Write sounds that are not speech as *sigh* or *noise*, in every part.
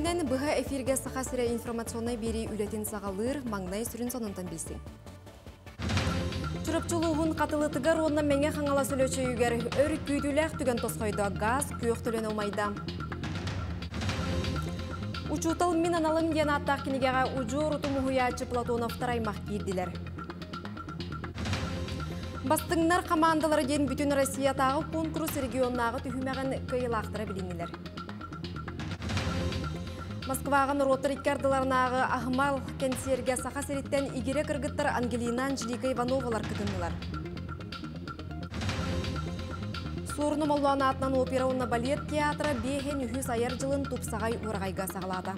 Бәһенен бұға эфирге сақа сірі информационный бері үлетін сағалыр маңнай сүрін сонынтан білсін. Чұрыпчылуғын қатылытығар онна мәңе қаңала сөйлөчі үгер өр күйділәқ түген тосқойды газ күйіқ төлен олмайда. Учутал мен аналым ден аттақ кенегеға ұжу ұрыту мұхуячы Платоновтар аймақ. Бастыңнар командалары ден бүтін Россия тағы конкурс регионнағы түхімәғін кыйлақтыра білінелер. Москвағын ротор иккардыларнағы Ахмал кенсерге сақа сереттен игере кыргыттар Ангелина Анжелика Ивановалар күтінілер. Сорны молуан атынан опера балет театры бейхен үхіз айар жылын тупсағай орғайға сағылады.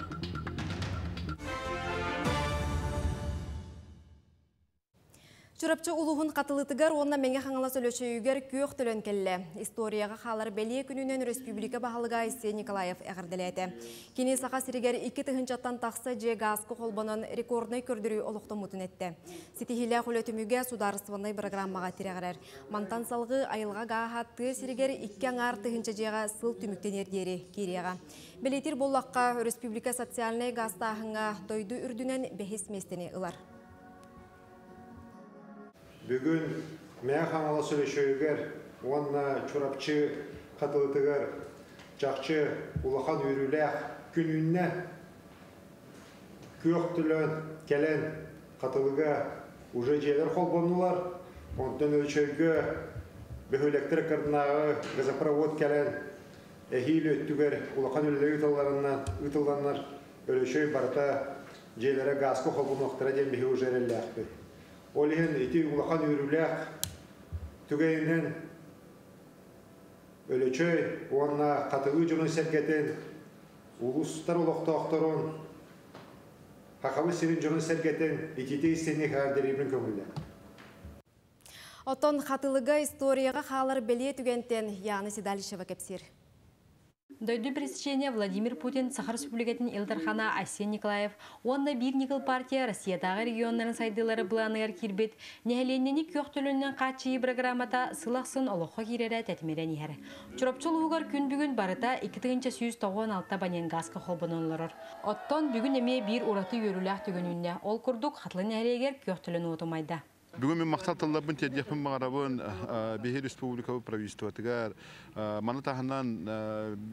Чүрапчы улуғын қатылытыгар, онна мәңе қаңала сөйлөші көк төлін келі. Историяға қалар бәле күнінен республика бағалыға Иссе Николаев әғірділеті. Кені сақа сірігер 2 түхінчаттан тақсы же газқы қолбанын рекордный көрдірі олықты мұтын етті. Сетихилі құлетіміге сударыстыванай программаға тирегірер. Мантан салғы айылға ғағатты сірігер 2 аңар түхінчі жеға сыл түміктенер дері кереға. Белетір боллаққа республика социальный газтағыңа дойды үрдінен бәхес местені ылар. Бүгін мәң сөйлешөйгер, онна чурапчы қатылытыгар, жақчы улахан үйріләқ күнінне көк түлін кәлен қатылыға уже желер қолбанылар. Онтан өлчөйгі бөхөлектір кырнағы газопровод кәлен әхейл өттігер улахан үйлері ұтылданар өлчөй барта әреләқпі. Олиһин ити улахан үрүләк түгәйнен өлөчөй уанна катылы жонун сергетен улустар улоктоокторун хакабы сирин жонун сергетен итите истени хардерибин көңүлдө Отон қатылыға историяға қалар беле түгентен Яны Сидалишева кепсир. Дойду пресечения Владимир Путин, Сахар Республикатын Илдархана Асен Николаев, онда бир Никол партия Россиядагы регионнарын сайдылары бұланығар кирбет, нәхеленнені көк төлінен қатшыйы программата сылақсын олыққа кирері тәтімерен ехер. Чұрапчыл ұғар күн бүгін барыта 2-196 банен газқы қолбынылырыр. Оттон бүгін еме бір ұраты өріләқ түгінінне, ол күрдік хатлы нәрегер көк төлін отымайды. Бүгін мен мақтал таллабын тедияпын мағарабын бейхе республикавы правительствотыгар маны тахынан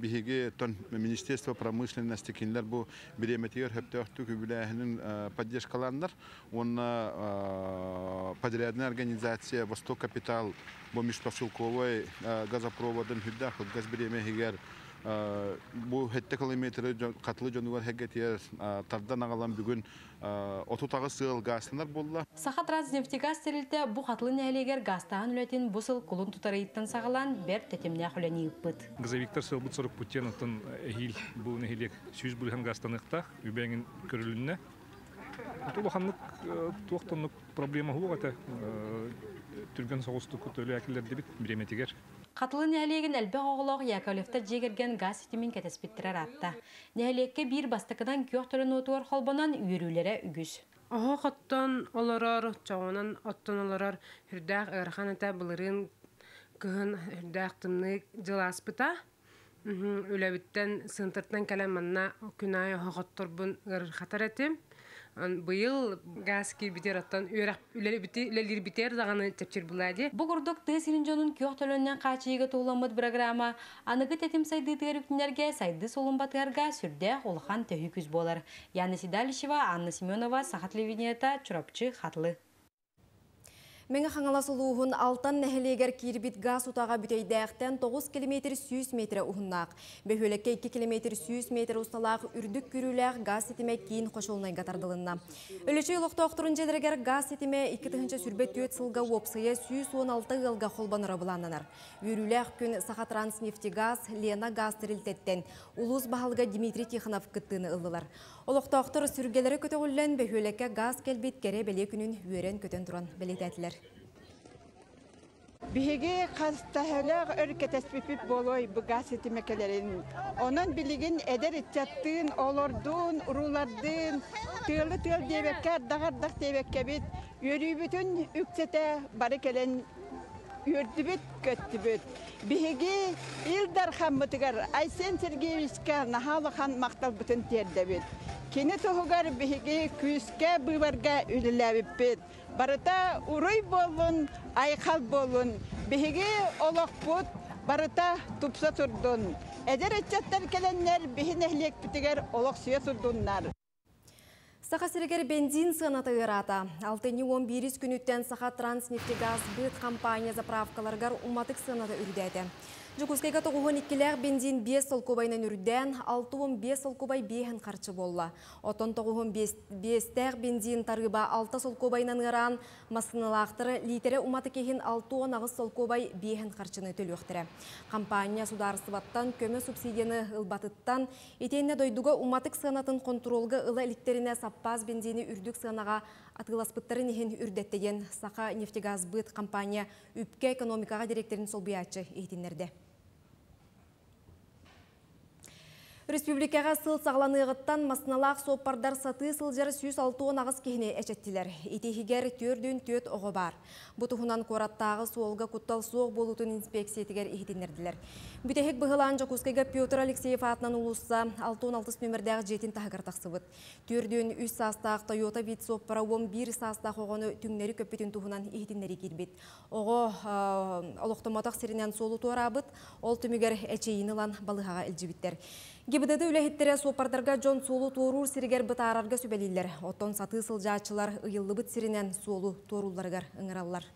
бейхеге тон министерство промышленности кинлер бу биреметигер хөптөктү күбүлэхинин поддержкаланнар. Онна подрядная организация восток капитал бу межпосылковой газопроводын хүддах газ биремехигер бу хетте километры катылы жонугар хегетер тардан агалан бүгүн отутагы сыыл газсынар болла. Саха транснефтегаз терилте бу хатлы нәлегер газтаан үлетин бусыл кулун тутарыйттан сагалан бер тетемне хулени ыппыт. Газовиктар сыл бут сорок путен атын эхил бу нехилек сүйүз булхан газтаныктах үбәңин көрүлүнне. Тулуханлык туактанлык проблема хугата түрген соғыстық көтөлі әкілерді бит биреметигер. Қатылы нәлеген әлбе оғылық Яковлевтар жегерген газ ситимин кәтеспеттірер атта. Нәлекке бір бастықыдан төлін отуар холбанан үйерулері үгіз. Оға қоттон олорор, чоғынан оттон олорор хүрдәқ ырхан әтә бұлырын кыһын хүрдәқ тымны жыласпыта. Үләбіттен сынтыртан кәлем манна күнай оғоттор бұн ыр хатар әтім. Быйыл газ кирбитер аттан үлелер битер даганы тепчер булади. Бу курдук тесилин жонун күйөк төлөннен качыйга тууламыт программа аныгы тетим сайды тегерүктүнерге сайды солумбатыгарга сүрдө улхан төһүкүз болар. Яны Сидалишева, Анна Семенова, Сахат Левинета, Чурапчы, Хатлы. Меңі қаңала сұлуғын алтан нәхелегер кирбит газ ұтаға бүтейдәқтен 9 км 100 метр ұғыннақ. Бөхөлекке 2 км 100 метр ұсталақ үрдік күріләқ газ сетімек кейін қошылынай қатардылынна. Өліші ұлықты оқтырын жедіргер газ сетіме 2 сүрбет 4 сылға опсыя 116 ғылға қолбаныры бұлананар. Үріләқ күн Саха Транснефтегаз, Лена газ тірілтеттен ұлыз бағалға Дмитрий Тихонов күттіні ұлылар. Олықтақтыр сүргелері көтеғілін бөхөлекке газ келбет кере беле күнін үйерен көтен тұран белетәтілер. Биһиги хастаһалах өркетеспипип болой бу газ этимекелерин. Онон билигин эдер итчаттын, олордун, урулардын, тыылы тыыл дебекке, дагардак дебекке бит, үксете бары келен үрдүбүт көттүбүт. Биһиги Илдар хаммытыгар Айсен Сергеевичка нахалы хан мактал бүтүн тердебит. Кини туһугар биһиги күскә быварга үлеләбит. Барыта урой болун, айхал болун. Биһиги олоқпут, барыта тупса турдун. Эдер этчаттар келеннер биһин эхлек битигер олоқ сүйе турдуннар. Саха сирегер бензин сынаты ырата. Алтыны 11 күніттен саха транснефтегаз быт компания заправкаларгар уматык сынаты үрдәді. Жүкускайга тоғуын иккілер бензин 5 солкобайнан үрден, 6-15 солкобай бейхін қарчы болла. Отон тоғуын 5 бензин тарыба 6 солкобайнан ыран, масынылақтыры литері уматы кехін 6-10 ағыз солкобай бейхін қарчыны төлөқтірі. Компания сударсыбаттан көмі субсидияны ылбатыттан, етенне дойдуға уматык сынатын контролғы ылы эликтеріне саппаз үрдік сынаға атыласпыттары нехен үрдеттеген сақа нефтегаз быт компания үпке экономикаға директорин солбиячы ейтінлерді. Республикаға сыл сағланығыттан масыналақ соппардар саты сүйіс алтуын ағыз кехіне әчеттілер. Етехігер төрдін төт оғы бар. Бұтығынан кораттағы суолға құттал соқ болутын инспекциятігер ехетінерділер. Бүтехек бұғылан Жакускайға Петр Алексеев атынан ұлысса 6-6 нөмірдәғы жетін тағығыр тақсыбыт. Төрдін үш састақ Toyota вид соппара 11 састақ оғыны түңнері көппетін тұғынан ехетінері келбет. Оғы олықтыматақ сирінен солу туарабыт, ол түмігер әчейінілан балығаға әлжібіттер. Гибдеді үләхеттері сопардарға Джон Солу торур сиригер бұтарарға сөбәлейлер. Оттон саты сылжачылар ұйылы бұт сирінен Солу торуларғар ыңыралар.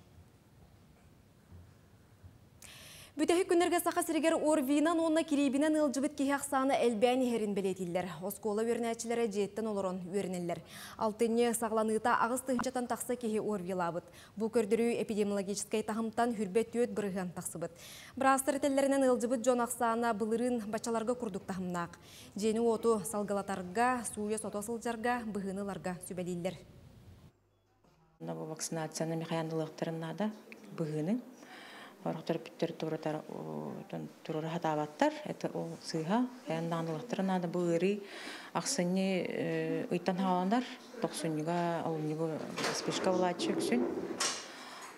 Бүтәхі күнерге сақа сиригер орвинан онна кирейбінен ылжыбыт кехақсаны әлбән ехерін білетілер. Оскола өрнәчілері жеттен олырын өрнелер. Алтыне сағланыта ағыз тұхынчатан тақсы кехе орвилабыт. Бұл көрдірі эпидемиологическай тахымтан хүрбет төт бірігін тақсыбыт. Брастыр теллерінен ылжыбыт жон ақсаны бұлырын бачаларға күрдік тахымнақ. Жені оту салгалатарға, суя сото сылжарға, бұғыныларға сөбәлейлер. Бұл вакцинацияны мехаянылықтарына да бұғыны Орохтор биттер туратар турара хатабаттар это о сыха янданлыктар нада быри аксыны ыйтан хавандар токсуньга алыньга спешка булачы күсүн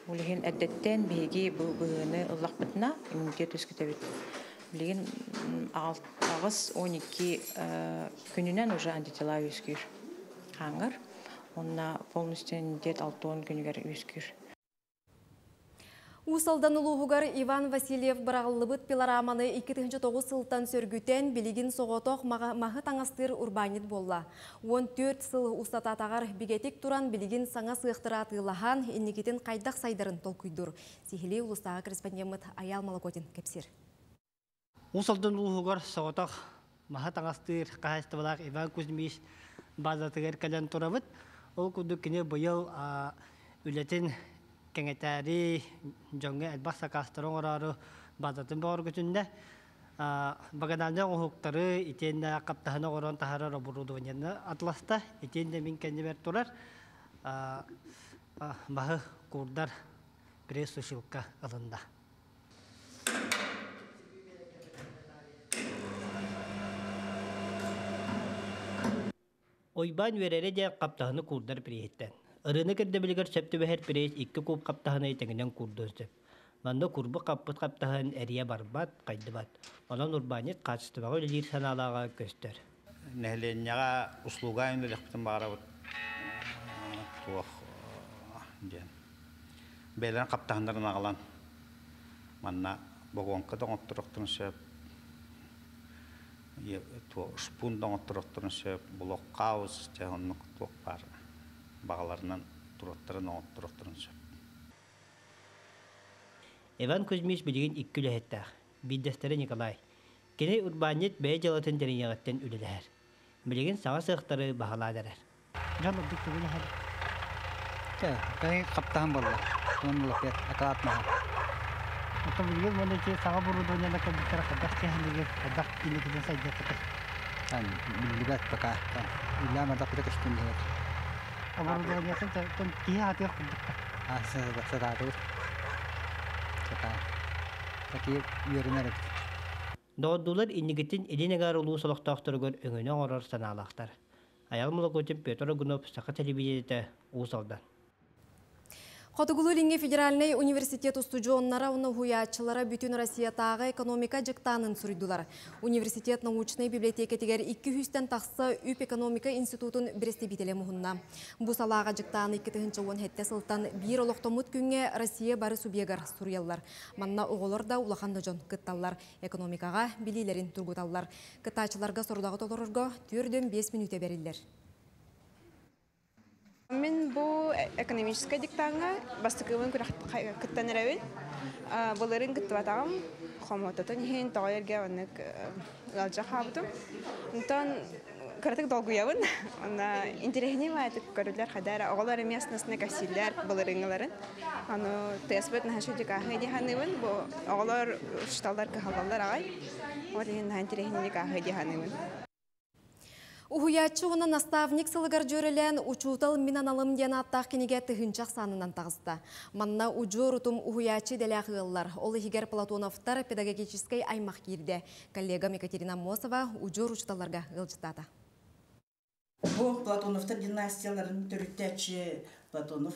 Улеген әддеттен беги бу быны ыллак битна иммунитет үскетебит. Билген агыс 12 күнүнен уже антитела үскүр. Хангар. Онна полностью иммунитет 6 күнүгөр үскүр. Усалдан улуғығар Иван Васильев бірағылыбыт пилараманы 2009 сылтан сөргүтен білігін соғотоқ мағы таңастыр урбанит болла. 14 сыл ұстататағар бігетік туран білігін саңа сықтыра атылахан енекетін қайдақ сайдарын толкүйдір. Сихили ұлыстағы корреспондент Аял Малакотин кепсір. Усалдан улуғығар соғотоқ мағы таңастыр Иван Кузьмич турабыт. Кеңетәри жоңга әлбақ сакастырын орары базатын боор күтүндә багаданды оһуктары итенде каптахана орон тахара оборудованияны атласта итенде мин кеннебер турар бахы курдар пресс-сушилка алында Ойбан верере де каптаханы курдар приеттен. Ырыны кірді білігір сөпті бәхер бірейс икки куб қаптағыны етеңінен курдыз деп. Манда курбы қаппыт қаптағын әрия барбат, қайды бат. Онан урбанет қачыстыбағы өлелер саналаға көстер. Нәхленняға услуга енді лехптен бағара бұд. Туақ ден. Бәлен қаптағындарын ағалан. Манна бұғонқы да оттырықтырын сөп. Сөп. Бар бағаларынан тұраттарын оңып тұраттарын сөп. Иван Кузьмич икки үлэһэттаах. Биддестері Николай. Кене урбанет бәй жалатын түгілі хәл. Қаптаған лапет, билигат пока. Иляма да кудак иштин оборудованиясын тон кие атык курдук сататыр сата такие үйренер Дооддулар иннигитин элинегар улуу солохтоохторугөр өңөнө оңорор санаалаахтар. Аял Петр Гунов уусалдан. Хотугулу Линге федеральный университет устуджоннара уны хуячылары бүтін Россиятағы экономика жықтанын сүрділар. Университет научный библиотека тегер 200-тен тақсы үп экономика институтын біресті бітелі мұхынна. Бұл салаға жықтаны 2-тігінші он хетте сылтан бір олықтамыт күнге Россия бары субъегар сүреллар. Манна оғылар да улаханды жон кытталлар. Экономикаға білейлерін тұргуталлар. Кыттачыларға сұрдағы толырырға түрден 5 минуте берілдер. Мен бу экономическая диктанга бастыкыбын кыттан эребин. Буларын кыттыбатам. Хомототон хин тоерге оннык алжа хабытым. Онтон кыртык долгуябын. *laughs* Она интереснее ма это көрүлөр хадар оголар местностны кассиллер буларыңларын. Аны теспет нашу дика хайди ханыбын. Бу оголар шталдар кахалалар агай. Вот ин интереснее кахайди ханыбын. Ухуячы оны наставник сылыгар жөрелен учутал минаналым ден аттақ кенеге санынан тағызды. Манна учур утум ухуячы дәләғылар. Ол егер Платоновтар педагогической аймақ кирді. Коллегам Екатерина Мосова учур учуталарға ғылжытады. Бұл Платоновтар династияларын түріттәчі Платонов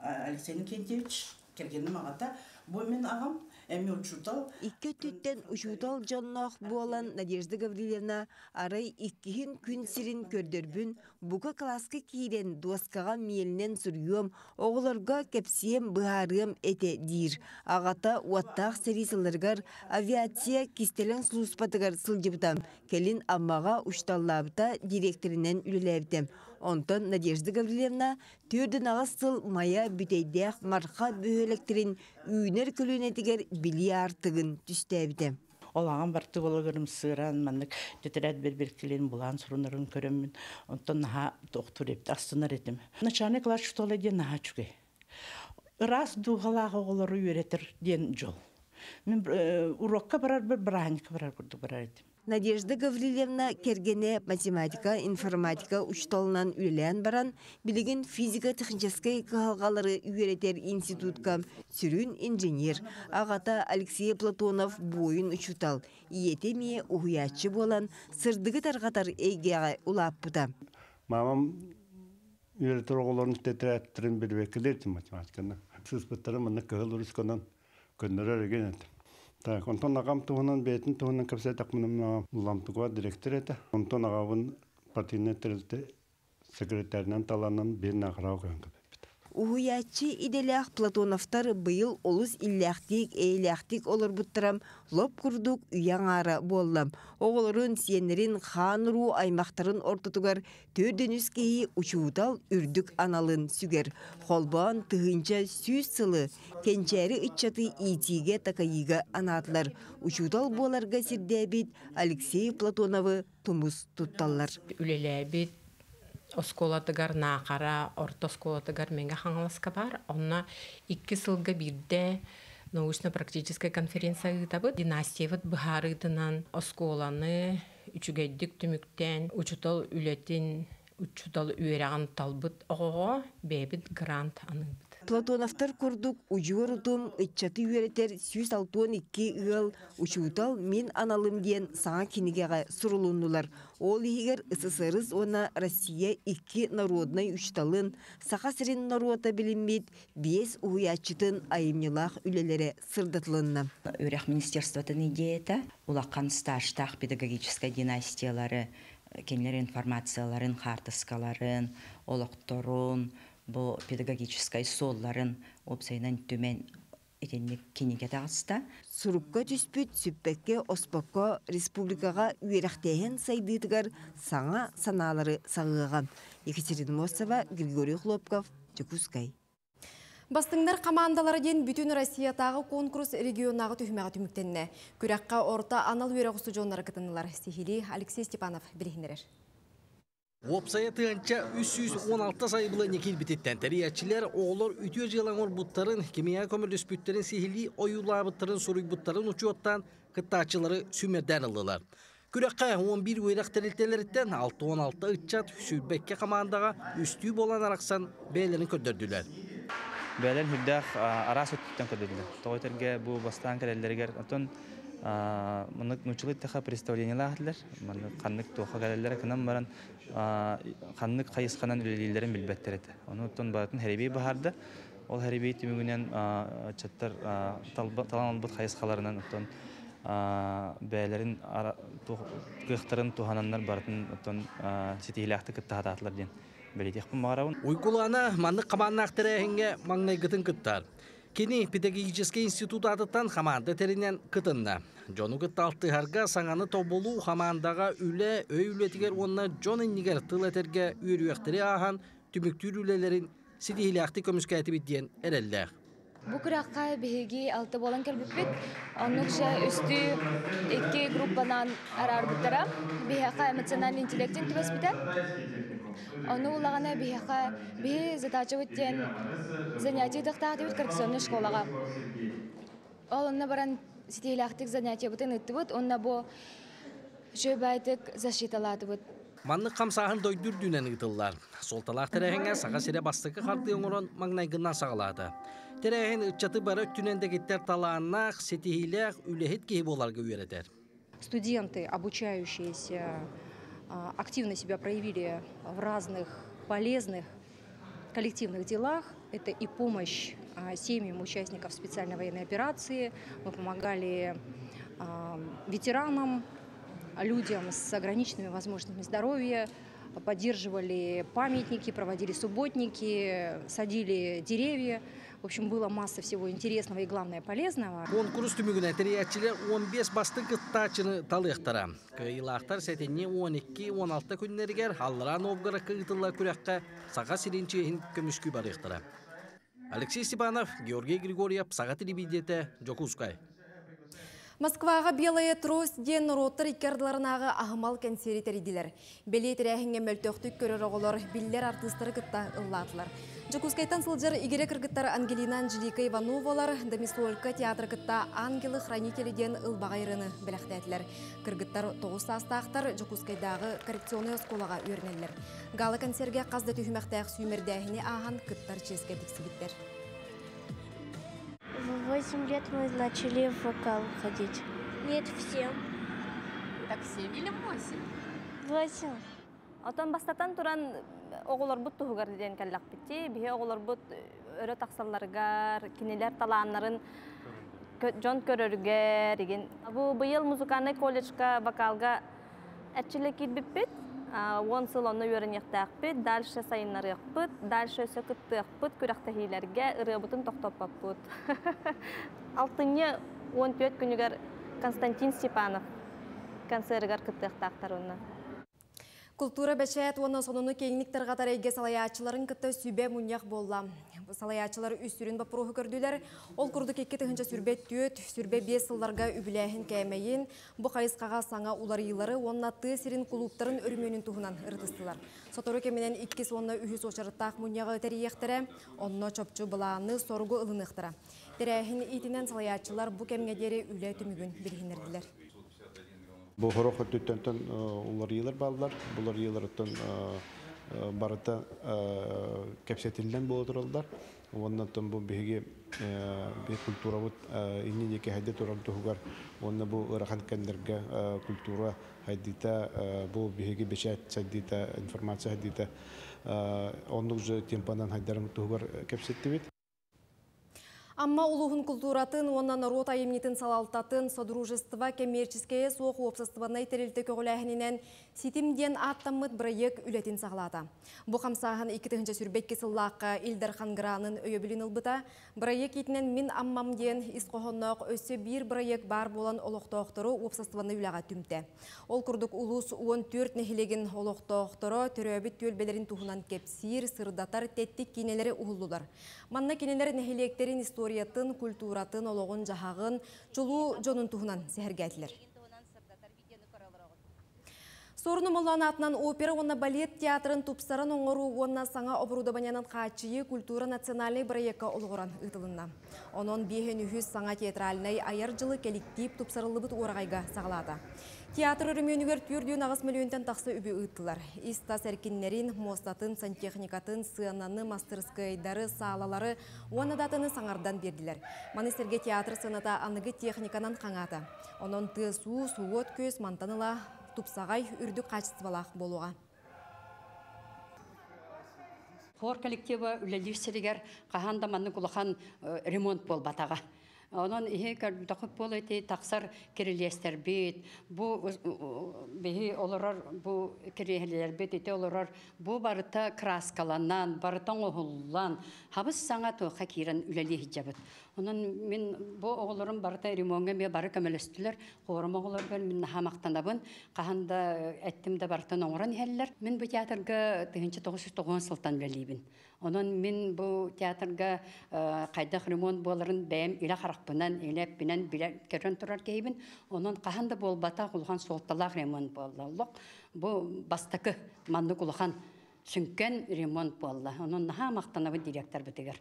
Алексей Никентьевич кергені мағата. Бұл мен ағам Икки түттен учутал жоннох буолан Надежда Гаврилевна арай иккихин күн сирин көрдөрбүн бука класска киирен дуаскага миелинен сурюом оголорго кепсием быһарыам эте дир. Агата уаттаах серисылыргар авиация кистелен слуспатыгар сылжыбытам. Келин аммага ушталлабыта директоринен үлелебитем. Онтон Надежда Гаврилевна түрдін ағыз сыл мая бүтейдеақ марқа бөхелектерін үйнер көлінетігер білі артығын түстәбіді. Олаған барты болы көрім сыран, маннык жетерәт бір біркілерін бұлан сұрынырын көрімін. Онтон наға тоқтур епті, астынар етім. Начальник класс шутолы ден наға чүге. Раз дуғалағы оғылары үйретір ден жол. Мен урокка барар бір браника барар күрді барар етім. Надежда Гаврилевна кергене математика, информатика учталынан үлелән баран, билеген физика технической калгалары үйретер институтка сүрін инженер. Ағата Алексей Платонов бойын учутал. Иете мие уhuячы болан, сырдығы тарғатар эйгеға улап бұда. Мамам үйретер оғыларын тетрәттерін бербекілер математиканы. Сыспыттары мұны кығыл. Так, онтон агам туһунан бетин туһунан кепсе такмыным ламтуга директор эте. Онтон агабын партийный секретарынан таланан бир нахрау көнкө. Уhuячы иделях Платоновтар быйыл олус илляхтик, эйляхтик олар буттарам лоп курдук уяңара боллам. Оғылырын сиенерин ханру аймақтарын ортотугар төрден үскейі учуутал үрдүк аналын сүгер. Холбан тыгынча сүз сылы, кенчәрі итчаты итиге такайыга анатлар. Учуутал боларга сирдәбит Алексей Платоновы тумус тутталлар. Үлеләбит осколатыгар наакара орто осколатыгар мега хаңаласка бар. Онна икки сылга бирде научно практическая практический конференцияыабы династияы барытынан осколаны үчүгедик түмүктен учутол үлетин учутол үерган талбыт оого грант аныбыт Платоновтар курдук учуорутум ытчаты үйретер сүйс алтуон икки ыл учуутал мен аналым диен саңа кинигеға сурулуннулар. Ол егер СССР она Россия икки народной учталын, сақа сирин народа билинбит, бес уячытын айымнилах үлелері сырдатылынна. Үрях министерствотын идеята, улаққан стажтақ педагогическая династиялары, кенлер информацияларын, хартыскаларын, олықторун, бұл педагогическай солларын опсайнан төмен етенник кенеге тағыста. Сурукка түспүт сүппекке оспокко республикаға үйерақтейін сайдыдығар саңа саналары сағыған. Екатерина Мосова, Григорий Хлопков, Чекускай. Бастыңдар командалары ден бүтін Россиятағы конкурс регионағы түхімеға түміктенне. Күрәққа орта анал құсы жонлары кытынылар. Сихили Алексей Степанов білігінерер. Опсая тыанча 316 сайбылы некил битеттен тәриячилер оғылар үтіе жылаңыр бұттарын, кемия көмірліс бүттерін сихили оюлабыттарын сұруй бұттарын ұчуаттан кыттачылары сүмерден ылылар. Күрәққа 11 өйрәқ тәрілтелеріттен 6-16 ұтчат сүлбәкке командаға үсті болан арақсан бәйлерін көддірділер. Бәлен хүрдәқ арас өттіктен көддірділер. Тоғытерге бұл бастан кәрелергер отын мынык нучылы таха представление лахтлер маны каннык тоха галерлер кынан баран каннык кайысканан үлелилерин билбеттер эте оны тон батын хереби бахарды ол хәребей түмігінен чаттар таланылбыт хайысқаларынан оттон бәлерин кыхтарын тухананнар бартын оттон ситихилахты кыттахататлар ден белетехпин мағарабын Уйкулана манны каманнақтыры әхінге маңнайгытын кыттар. Кини педагогический институт атыттан хаманды теринен кытынна. Жону кытталтыхарға саңаны тоболу хамандаға үле өй үлетігер онна жон иннигер тыл әтерге үйрüяқтыры ахан түміктүр үлелерин сидихилақты көміскәті бидден әрелләқ. Бу куракка биһиги алты болан келбиппит. Оннукша үстү эки группанан арарбыттара. Биһака эмоциональный интеллектин түбеспитер. Оны улагана биһака биһи задача өттен занятие дыктааты бит коррекционный школага. Ол онна баран ситилахтык занятие бутын ыттыбыт. Онна бу жөбайтык защиталатыбыт. Манны қамсағын дойдүр дүнен ұтылар. Солталақ тәрәхіңе саға сире бастықы қарды оңырын маңнайгынан сағалады. Тәрәхін үтчаты бары түнендегеттер талааннақ, сетихилек, үлехет кейі боларға үйеретер. Студенты, обучающиеся, активно себя проявили в разных полезных коллективных делах. Это и помощь а, семьям участников специальной военной операции. Мы помогали а, ветеранам, людям с ограниченными возможностями здоровья, поддерживали памятники, проводили субботники, садили деревья. В общем, была масса всего интересного и, главное, полезного. Конкурс түмігіне тіриятчілер 15 басты кыттачыны талықтара. Кыйлақтар сәтенне 12-16 күннергер халлара новгара кыйтылла күрәққа саға сиренче көмішкі барықтара. Алексей Степанов, Георгий Григорьев, Саға телевидиеті, Жокускай. Москваға белая трос ден роттар иккардыларынағы ағымал кәнсері тәриділер. Беле тірәхінге мөлтөқтік көрір оғылар, биллер артыстары кытта ыллатылар. Жокускайтан сылжыр игере кыргыттар Ангелина Анжелика Ивановалар, Домисолька театр кытта ангелы хранители ден ылбағайрыны біләқтәділер. Кыргыттар тоғыз састақтар Жокускайдағы коррекционный сколаға өрнелер. Консерге қазды 8 лет мы начали в вокал ходить. Нет, в 7. Так 7 или 8? 8. Отон бастатан туран оголор бут туһугар ден каллак битти. Бие оголор бут өрө таксалларгар, кинелер талааннарын жон көрөргө деген. Бу быйыл музыкальный колледжга вокалга әчилек кирбиппит. *laughs* Он сыл оны үйренектәкпит, дальше сайыннарыакпыт, дальше сөкіттіакпыт, күрәктәхиләргә ырыбытын тоқтоппаппыт. Алтынне 14 күнігер Константин Степанов концергар кыттыактактар онна. Культура бәшәт оны сонуны кеңниктер қатар әйге салаячыларын кітті сүбе мұнияқ болла. Салаячылар үстірін бапырухы көрділер. Ол күрді кекке тұхынша сүрбе түйет, сүрбе бес сылларға үбіләхін кәмейін. Бұ қайысқаға саңа уларыйлары онна ты сирин клубтарын өрмөнін тұхынан ыртыстылар. Сотору кеменен иккес онна үхіс очарыттақ мұнияғы тәрияқтірі, онна чопчу бұланы соргу ылынықтыра. Тәрәхін итінен салаячылар бұ кемгедері үлі түмігін білгінерділер. Бұл хорох өттөттен улар йылар балдар, булар йылар оттан барыта кепсетилден боло туралдар. Оннан бу биһиги би культура бут инни деке хайда турар тугар. Онна бу ырахан кендерге культура хайдита бу биһиги бешат саддита информация хайдита оннук же темпанан хайдарым тугар кепсеттибит. Амма улухын культуратын, оннан рот айымнетін салалтатын содружество коммерческое соқ опсастыванай терілті көгіләхінінен ситимден аттамыт проект үлетін сағылады. Бұ қамсағын 2-ші сүрбекке сыллаққа Илдар Хангранын өйөбілін ұлбыта, проект етінен min аммам ден исқоғыннақ өсі бір проект бар болан олықтоқтыру опсастываны үліға түмті. Ол күрдік улус 14 нехілеген олықтоқтыру түрөбіт төлбелерін туғынан кепсир, сырдатар, теттік кенелері ұғылылар. Манна кенелер нехилектерин историятын, культуратын, ологын жахағын, чулу жонун туһунан сәһәргәтлер. Сорны моллан атынан опера, онна балет театрын тупсарын оңыру, онна саңа обрудабанянын қачыйы культура национальный проектка олғыран ұтылынна. Онон үхіз саңа театральнай аяр жылы коллектив тупсарылы бұт орағайға сағалады. Театр өрімөнігер түрден ағыз миллионтен тақсы үбі ұйттылар. Иста сәркиннерін, мостатын, сантехникатын, сыананы, мастерскайдары, салалары, уанадатыны саңардан берділер. Манестерге театр сыната анығы техниканан қаңаты. Онон ты су, суот көз, мантаныла, тупсағай үрдік қачыстывалақ болуға. хор каханда манны кулахан ремонт бол батага. Онон ихе кардакып бол эти таксар кирилестер бит. Бу бихи олорор бу кирилер бит эти олорор бу барыта краскаланан, барытан оһуллан. Хабыс саңа то хакиран үлели Онон мен бу оғларым барыта ремонга ме бары көмелестилер. Хором оғлар мен хамактанабын. Каханда әттим дә бартан оңран хәлләр. Мен бу театрга 1990 сылтан белибин. Онон мен бу театрга кайдах ремонт боларын бәм илә харакпынан иләп бинен биле керен турар кейбин. Онон каханда болбата кулган солталак ремонт болдылык. Бу бастакы манны кулган сүнкен ремонт болла. Онон наха мактанабы директор битигер.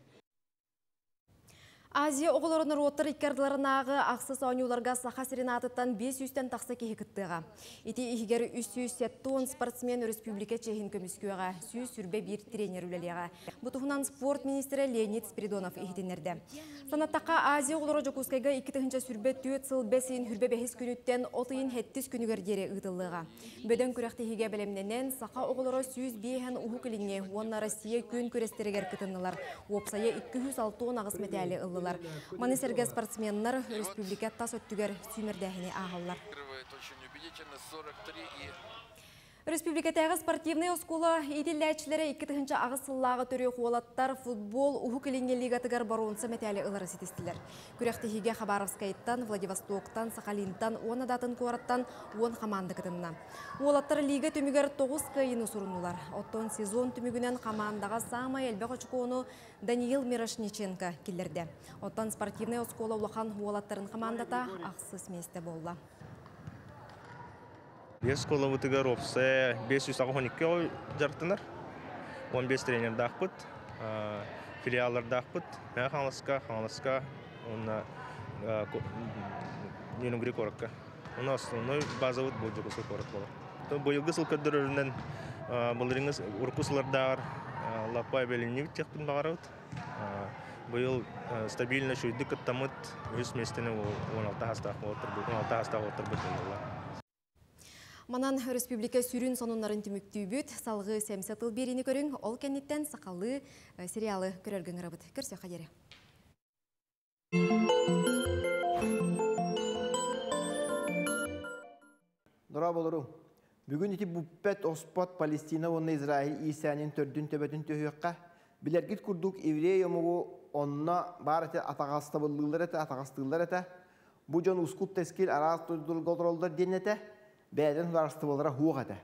Азия оғыларының роттар иккардыларынағы ақсыз оңюларға сақа сиренатыттан 500-тен тақса кеге кіттіға. Ити ихигері 300 спортсмен республика чехин көміскеға, сүй сүрбе бір тренер үлелеға. Бұтығынан спорт министрі Леонид Спиридонов ихтенерді. Санаттаққа Азия оғылары жокускайға 2 сүрбе түйет сыл бәсін хүрбе бәхіз күніттен отыйын хеттіз күнігердері ұйтылыға. Бөден күрәқті хиге бәлемненен сақа оғылары сүйіз бейхен ұху кіліне, онна Россия көн көрестерегер кітінілар. Опсайы 206 ағыс мәтәлі ылы болдылар. Манисерге спортсменнар республика тас өттүгер сүймердәһине ағаллар. Республикатағы спортивный оскола идилләчілері 2 ағыз сыллағы төрі қуалаттар футбол келінген лигатыгар баруынса мәтәлі ылары сетестілер. Күрәқтігіге Хабаровскайттан, Владивостоктан, Сахалинтан, он адатын қуараттан он команда кытынна. Уолаттар лига түмігер 9 кайыны сұрынулар. Оттон сезон түмігінен командаға әлбәқ очкону Даниил Мирошниченко келерді. Оттан спортивный оскола улахан уолаттарын командата ақсыз месте болды. Бес кола бутыгар опсе 512 ой жартынар. 15 тренер дақпыт, филиалдар дақпыт. Мен хаңласка, хаңласка, онна Нюнгри коракка. Нас основной базовый бұл жүгісі корак болар. Бұйылғы сылкадыр өрінен бұлырыңыз уркусылардар лапай белінні текпін бағарауд. Бұйыл стабильно шүйді кыттамыт, үз местені 16 хастақ отыр бұд. Манан республика сүрін сонунларын түміктүйбіт, салғы сәмсетіл беріні көрің, ол кәнеттен сақалы сериалы көрерген ғырабыт. Көрсе қадері. Дұра болыру. Бүгін ити бұппет оспот Палестина оны Израиль Исәнин төрдін төбетін төхіққа. Білергіт күрдік еврей өмігі онна бар әті атағастабылылар әті, әті. Бұ әті, бәден барастыбылара хуық әті.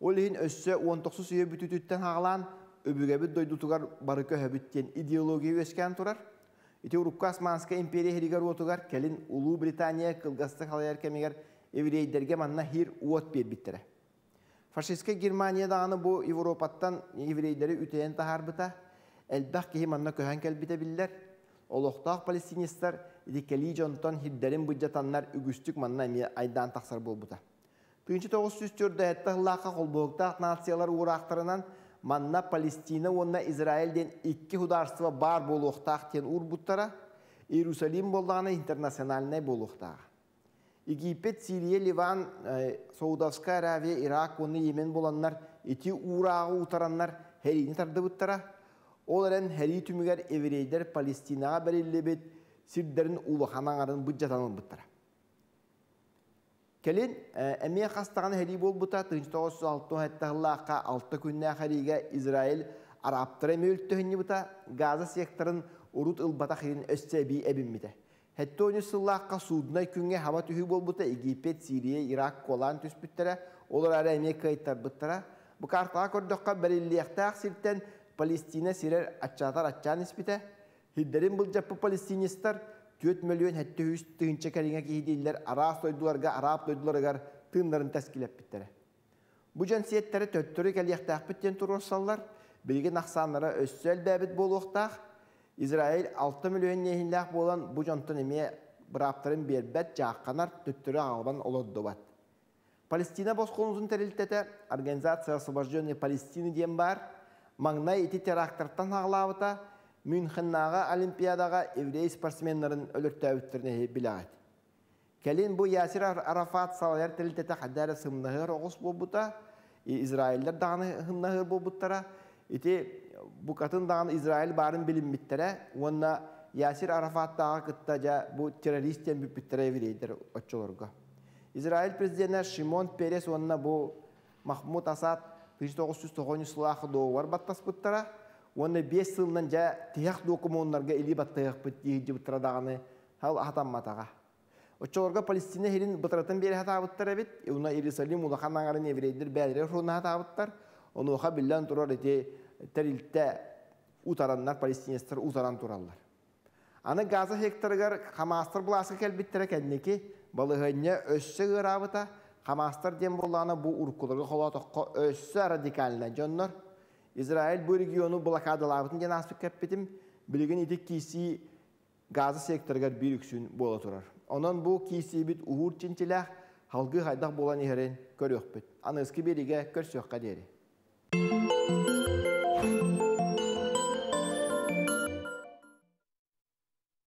Ол ең өссі 19 сүйе бүтүтүттен ағалан, өбігәбіт дойдутугар барықы хөбіттен идеология өскен тұрар. Ити Урукка Османска империя херигер отугар, келин Улу Британия кылгасты халаяр кемегер еврейдерге манна хир уот бербиттері. Фашистка Германиядағаны бұл Европаттан еврейдері үтейен тахарбыта, әлбәқ кеһи манна көһән кәлбите биллер. Олоқтақ палестинистар идиккели жонтон хиддерин бұджатаннар үгүстүк манна айдан тақсар болбута. Сүз төрді әтті ғылаққа қолбоқтақ нациялар урақтарынан манна Палестина онна Израильден икки хударство бар болуқтақ тен урбуттара Иерусалим болдағына интернациональный болуқтағы. Египет, Сирия, Ливан, Саудовская Аравия, Ирак, оны Йемен боланнар, ити урағы утараннар хәрейні тарды бұттара. Ол әрін хәрей түмігер еврейдер Палестинаға бәрелі сирдерін бұджатанын бұттара. Келин әме қастаған хәрей бол бұта 1906 әттіғылаққа 6 күнне хәрейге Израиль араптыры мөлттіхінні бұта Газа секторын урут ылбата херин өссәбі әбіммеді. Хәтті оны сыллаққа судынай күнге хава түхі бол бұта Египет, Сирия, Ирак, Колан түспіттірі, олар әрі әме кайттар бұттыра. Бұ картаға көрдіққа бәріліяқтақ сирттен Палестина сирер атчатар атчан іспіті. Хиддерин бұл жаппы палестинистар 4 миллион хәтті үз тыгынча кәріңе кейдейлер араас тойдуларға, араб тойдуларға тыңдарын тәскілеп біттірі. Бұ жансиеттері төттірі кәлияқтақ біттен тұрырсалар, білген ақсанлары өссел бәбіт болуқтақ, Израиль 6 миллион нехінләқ болан бұ жонтын еме бұраптарын бербәт жаққанар төттірі ағылбан олодды бат. Палестина босқонузун тәрілтеті Организация освобожденной Палестины дем бар, маңнай ити терактырттан ағылауыта, Мюнхеннаға Олимпиадаға еврей спортсменларын өліртәуіттеріне білағат. Кәлін бұл Ясир Арафат салайар тәлітеті қадәрі сымнағыр оғыс болбута, Израильдер дағаны хымнағыр болбуттара, ити букатын даган Израиль барын билинмиттере, уонна Ясир Арафат дагы кытта жа бу террористен бүппиттере вирейдер отчолорго. Израиль президенті Шимон Перес уонна бу Махмуд Асад 1990 сылақы доғар баттаспыттара, оны 5 сылынан жа тияқ документарга или баттаяқ бітті бұттыра дағаны хал атамматаға. Очолорга Палестина херин бытыратын бері хатабыттар бит, уна Иерусалим улахан аңарын еврейдер бәлері руна хатабыттар, оны оха биллен турар эти тәрилтә утараннар палестинецтер утаран тураллар. Аны газа хектаргар хамастыр буласы келбиттер кәннеки балыгыня өссө гырабыта хамастыр дем боланы бу уркуларга холотокко өссө радикална жоннор Израиль бу региону блокадалабытын жана аспек кеппетим билеген итик киси газы секторгар бир үксүн бола турар. Онон бу киси бит ухур чинчилах халгы хайдах болан ихерен көрөкпүт. Аны ыски бериге көрсөкка дери.